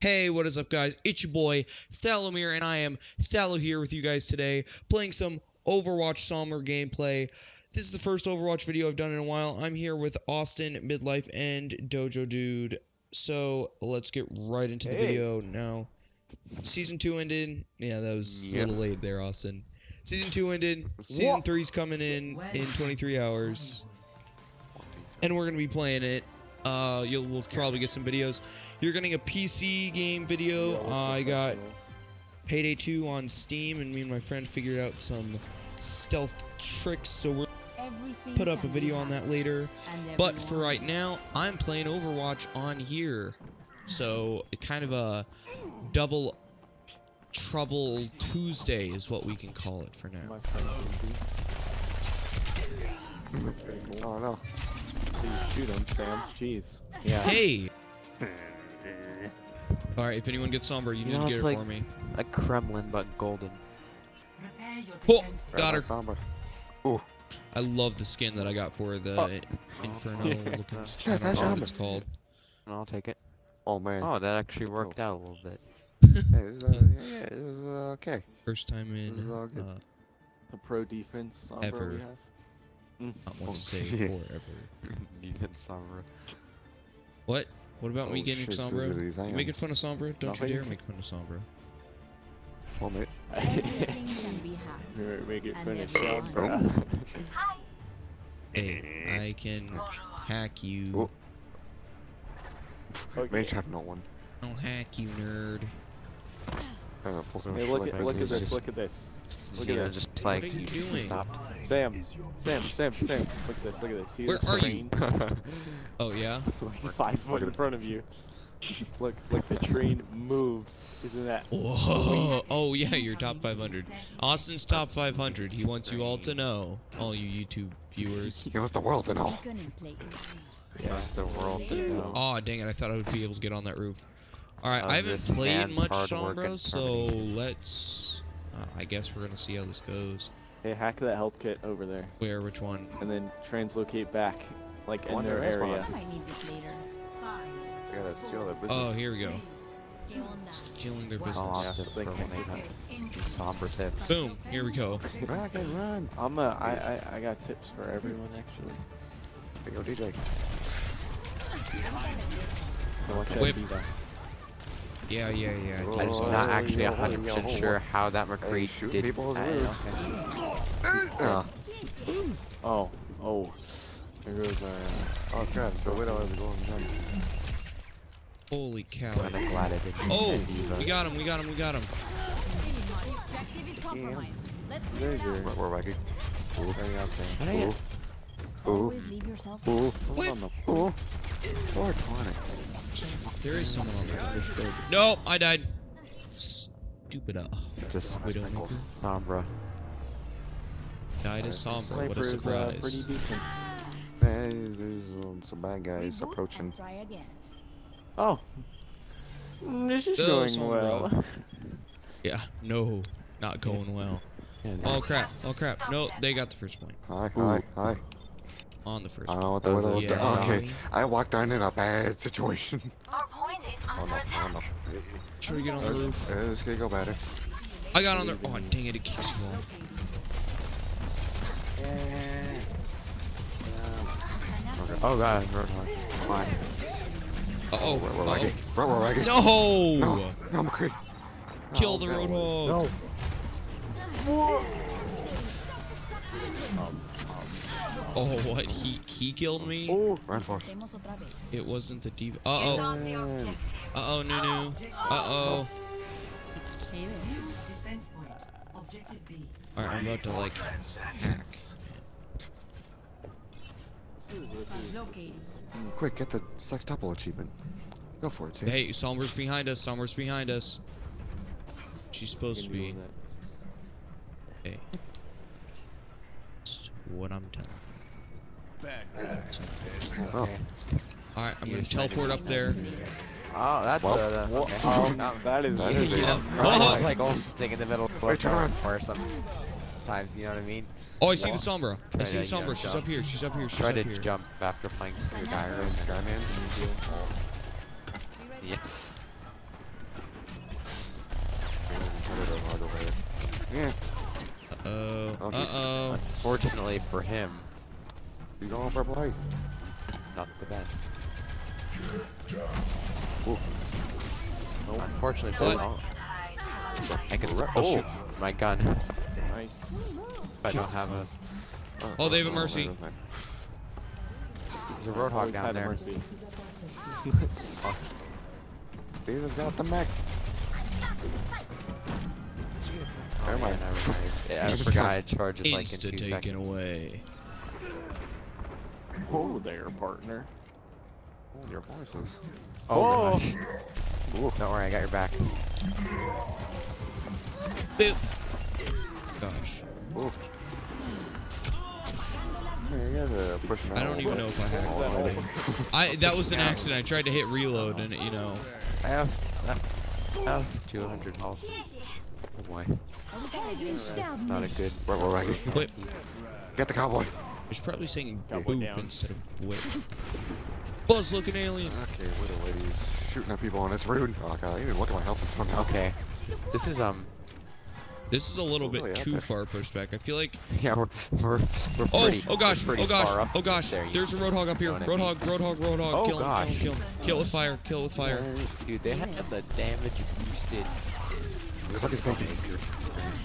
Hey, what is up, guys? It's your boy, Thalomir, and I am Thalo here with you guys today, playing some Overwatch Sombra gameplay. This is the first Overwatch video I've done in a while. I'm here with Austin, Midlife, and Dojo Dude. So, let's get right into the Hey. video now. Season 2 ended. Yeah, that was a little late there, Austin. Season 2 ended. Season 3's coming in in 23 hours. and we're gonna be playing it. Uh, you'll we'll probably get some videos. You're getting a PC game video. Uh, I got Payday 2 on Steam, and me and my friend figured out some stealth tricks. So we'll put up a video on that later. But for right now, I'm playing Overwatch on here. So kind of a double trouble Tuesday is what we can call it for now. My friend Oh no. Please shoot him, Sam. Jeez. Yeah. Hey. All right, if anyone gets Sombra, you, You need know, to get it's it like- for me. A Kremlin, but golden. Oh, got her. Sombra. I love the skin that I got for the Oh. Inferno Yeah. looking. Yeah, I don't know what it's called. And I'll take it. Oh man. Oh, that actually worked out a little bit. Hey, this is, uh, yeah, yeah, this is uh, okay. First time in. This is all good. Uh, The pro defense Sombra Ever. We have. Mm. not want Oh, to say forever. you can summer. What? What about me Oh, getting shit, Sombra? Suzuki's You Zion. making fun of Sombra? Don't you dare make fun of Sombra. Oh mate. Alright, make it And finish, everyone. Sombra. Hey, I can hack you. Oh. Okay. Mage have no one. I'll hack you, nerd. I'm gonna pull some Hey, shit look like at look at this. this. Look at this. Look at Yeah, this. just like are you you doing? stopped. Sam. Sam. Sam. Sam. Look at this. Look at this. See Where this are you? Oh yeah. like five foot in front of you. Look, look, the train moves. Isn't that? Whoa. Oh yeah, you're top 500. Austin's top 500. He wants you all to know, all you YouTube viewers. He wants the world to know. Yeah, the world to know. Oh dang it! I thought I would be able to get on that roof. All right, Uh, I haven't played much hard Sombra, so let's. Uh, I guess we're gonna see how this goes. Hey, hack that health kit over there, Where? Which one? and then translocate back, like in their area. I might need this later. I gotta steal their business. Oh, here we go. Stealing their business. opt Yeah, it they for can't when see they have Sombra tips. Boom. Here we go. Back and run. I'm a, I, I, I got tips for everyone actually. Hey, yo, DJ. So watch Whip. Diva. Yeah, yeah, yeah. I'm just- not actually yo, 100% sure how that McCree shoot did. people I- okay. Uh, Oh, oh. There goes our. Uh, oh crap, the widow has a golden gem. Holy cow. I'm glad I didn't. Oh, use D.Va. we got him. We got him. We got him. Objective is compromised. Let's there's your. We're, we're wacky. Right out there. How do you- Ooh. Ooh. always leave yourself. Ooh. Someone's on the. Ooh. 420. There is someone on there. No, I died. Stupid. Uh, Just Widowmaker. Sombra. Died as Sombra. What a Sniper's, uh, pretty surprise. decent. Man, there's um, some bad guys approaching. Try again. Oh. This is Go, going Sombra. well. Yeah. No. Not going well. Yeah, Oh crap. Oh crap. No, they got the first point. Hi, Ooh. hi, hi. On the first I don't point. know what the Those widow are was doing. Yeah. Okay, I walked down in a bad situation. Our point is Oh under no, oh attack. no. Should we get on the roof? uh, This could go better. I got on there. Oh dang it! It kicks you off. Oh god, Roadhog. Come on. Uh oh. We're, we're uh wacky. Bro, we're wacky. oh. No. No, no, McCree. Kill Oh, the no. roadhog. Oh what? He he killed me. Oh, run for us. Hacemos otra vez. It wasn't the div. Uh oh. Not. Uh oh, Nunu. Uh oh. Alright, I'm about to like hack. Located. Quick, get the sextuple achievement. Go for it, T. Hey, Sombra's behind us. Sombra's behind us. She's supposed to be. Hey. Just what I'm telling. Oh. Alright, I'm gonna teleport up there. Oh, that's well, uh, the, okay. oh, that is, that is yeah. oh. It's like oh, old thing in the middle of Wait, or sometimes, you know what I mean? Oh, I see the Sombra. I see the Sombra. Jump. She's up here. She's up here. She's Try up to jump after playing your guy or Skyman. Yeah. Yeah. Uh oh. Uh oh. Unfortunately for him, you going for a play? not the best. Ooh. Unfortunately for What? him, I can still oh, oh. shoot my gun Nice. if I don't have a. Oh, they have a mercy. Oh, never. There's a roadhog Always down had a there. mercy. David's got the mech. Oh, Never yeah, mind. never mind. Yeah, I forgot it charges like in Insta two taken seconds. away. Whoa there, partner. Oh, your voices. Oh, Oh. gosh. Ooh. Don't worry, I got your back. Boop. Gosh. Ooh. Man, you gotta push it I don't even know if I hacked Oh, that. I that was an accident. I tried to hit reload and it, you know. I have, I have 200 health. Oh boy, it's not a good. Right, right, right. Whip. Get the cowboy. I should probably saying Cowboy boop down. instead of whip. Buzz looking alien. Okay, little ladies shooting at people and it's rude. Oh god, I didn't even look at my health until now. Okay, this, this is um. This is a little bit really? too Okay. far pushback. I feel like. Yeah, we're we're we're Oh, pretty. oh gosh, pretty oh gosh, far oh gosh. there, There's a roadhog up here. know what I mean. Roadhog, roadhog, roadhog. Oh, kill him, gosh. kill him, kill him. Kill with fire, kill with fire. Dude, they had the damage boosted. Look at his pinky.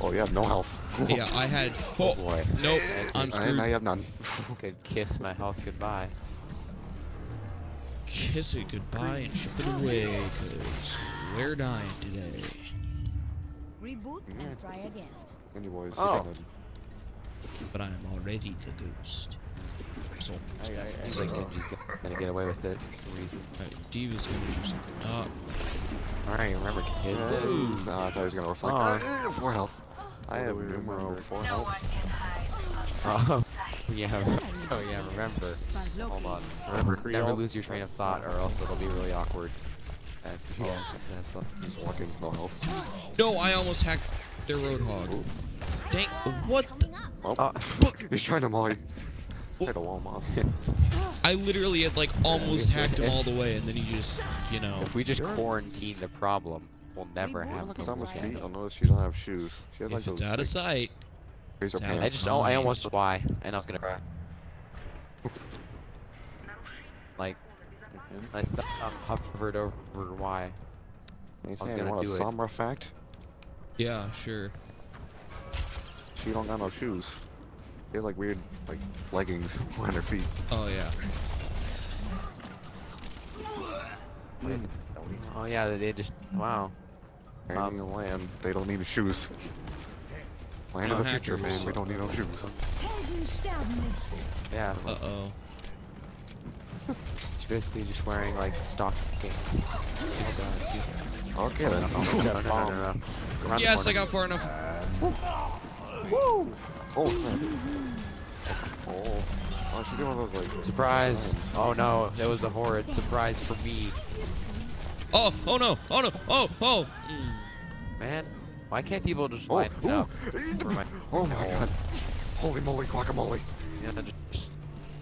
Oh, you have no health. Yeah, I had. Oh Oh, boy, nope, I'm And now screwed. you have none. could kiss my health goodbye. Kiss it goodbye and ship it away, cause we're dying today. Reboot and try again. And oh. you boys. Oh. shouldn't But I'm already the ghost. So, I, I, I, Seems like Genji's gonna get away with it for some reason. uh, D.Va's gonna do something. Uh, All right, remember, kids. have. Ooh. No, I thought he was gonna reflect. Oh. Uh, four health. I have numero remember. four health. Oh, yeah. Oh yeah, remember. Hold on. Remember, never lose your train of thought, or else it'll be really awkward. That's, that's what. He's walking, no health. no, I almost hacked their roadhog. Dang, what? The- Oh, Oh. he's trying to molly. Hit a wall moth. I literally had like almost hacked him all the way, and then he just, you know. If we just quarantine the problem, we'll never Reboot. have Look no at Summer's more feet. shadow. I'll notice she don't have shoes. She has like If it's those out of sight, razor it's out pants. I just, oh, I Fine. almost why, and I was gonna cry. Like, I th- I hovered over why. You was saying you gonna want a do it. Sombra fact? yeah, sure. She don't got no shoes. She has like weird like leggings on her feet. Oh yeah. Oh yeah, they just, wow. Landing Um, the land, they don't need shoes. Land of the future, man. We don't need no shoes. Yeah, Uh oh. she's basically just wearing like stockings. Just, uh, Okay then. no, no, no, no, no, no. Around the Yes, I got far enough. Oh snap. Oh. Oh, she's doing one of those like Surprise! signs. Oh no, that was a horrid surprise for me. Oh, oh no, oh no, oh, oh. Man, why can't people just Oh, line ooh. up my oh my hole? god. Holy moly guacamole. You know, just,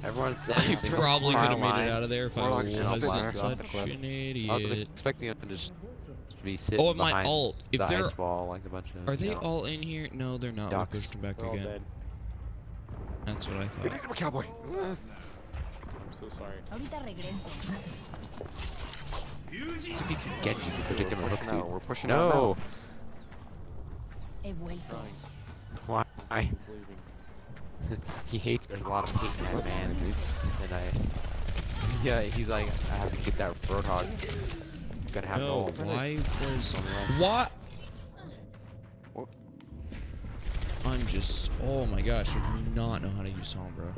everyone's I standing in a probably could have file made it out of there if I wasn't sitting there. such Off the I was idiot. expecting them to just to be sitting Oh, and my behind alt. If the they're ice wall like a bunch of. are they you know, all in here? No, they're not. We Ducks. pushed them back We're again. That's what I We thought. need him a cowboy. I'm so sorry. Ahorita regreso. Genji could predict him We're in pushing hooks out. We're pushing out No, why? He hates. There's a lot of hate in that man, and I. Yeah, he's like, I have to get that roadhog. Gonna have No, no. why was on the run. what? What? I'm just. Oh my gosh, I do not know how to use Sombra.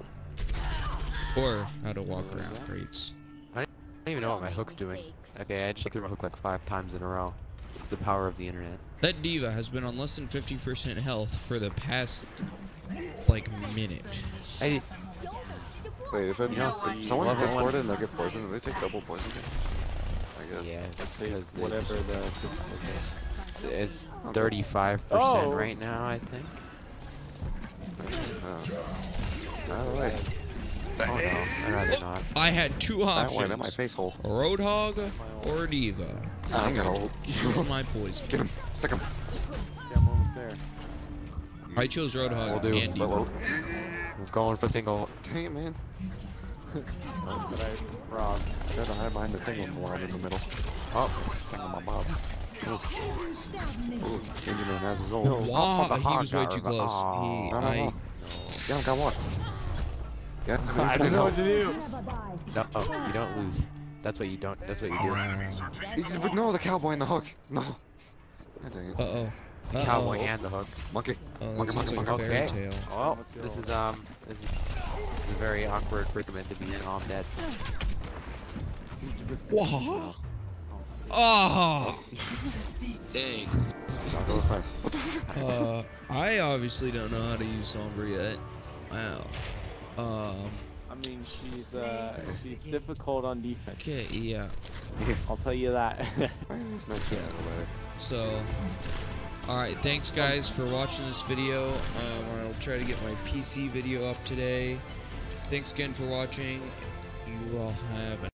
Or how to walk around crates. I don't even know what my hook's doing. Okay, I just threw my hook like five times in a row. It's the power of the internet. That D.Va has been on less than 50% health for the past, like, minute. I, Wait, if, it, You know, if someone's level discorded and they get poisoned, do they take double poison? I guess. yeah, it's because whatever the okay. It's 35% Oh. right now, I think. Uh, out of. Oh no, I'd rather not. I had two That way, in my options. face hole. Roadhog or D.Va. I'm gonna hold. Choose my poison. Get him. Stick him. Yeah, I'm almost there. I chose Will Roadhog do. and But D.Va. well, I'm going for single. Dang it, man. Oh, but I wrong. Gotta hide behind the thing with one in the middle. Oh, Thing on my bob. Ooh, Benjamin has his own. No. Oh, wow, the he was way too close. Aw. He, No, no, I, no. Yeah, got one. Yeah, I don't know what to do. no, oh, you don't lose. That's what you don't. That's what you do. But no, the cowboy and the hook. No. God dang it. Uh oh. Cowboy oh. and the hook. Monkey. Oh, Monkey, that sounds like monkey, a monkey. tale. Well, this is um, this is, this is a very awkward predicament to be in. Oh, I'm dead. Wow. Oh. Dang. That was fine. What the Uh, I obviously don't know how to use Sombra yet. Wow. Um. I mean, she's uh, she's difficult on defense. Okay. Yeah. I'll tell you that. Why is this not shit over there? So. All right. Thanks, guys, for watching this video. Um, I'll try to get my PC video up today. Thanks again for watching. You all have.